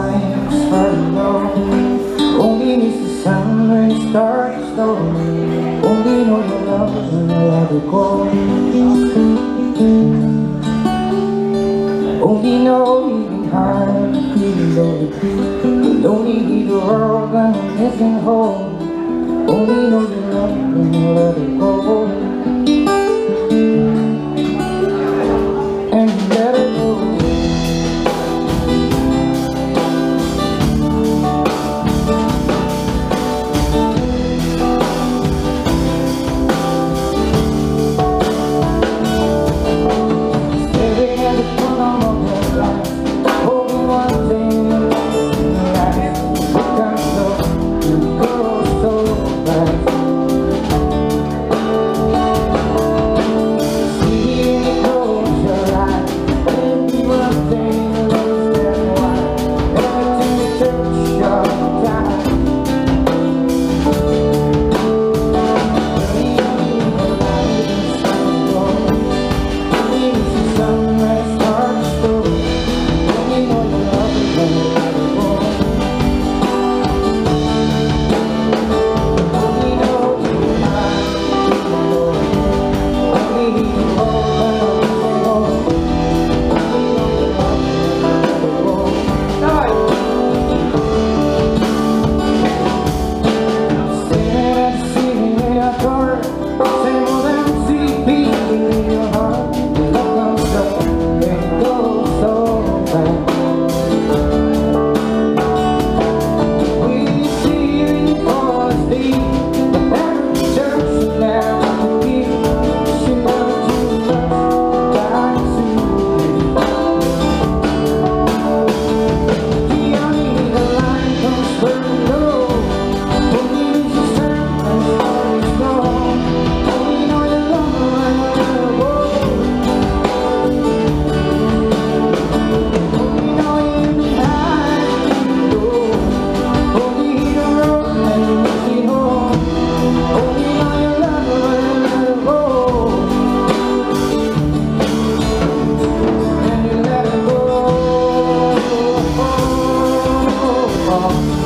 lights burn low Only miss the sun when it starts slow Only know your love when you let it go Only know you hard, feeling low Lonely leave the world when I'm missing home Only know you love shall só.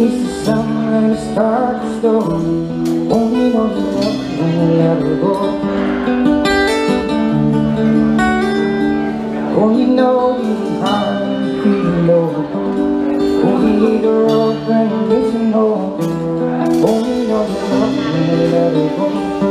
When you let it go Only knows love when you let her go. Only know you high, feeling low. Only the road when home Only knows love when you let her go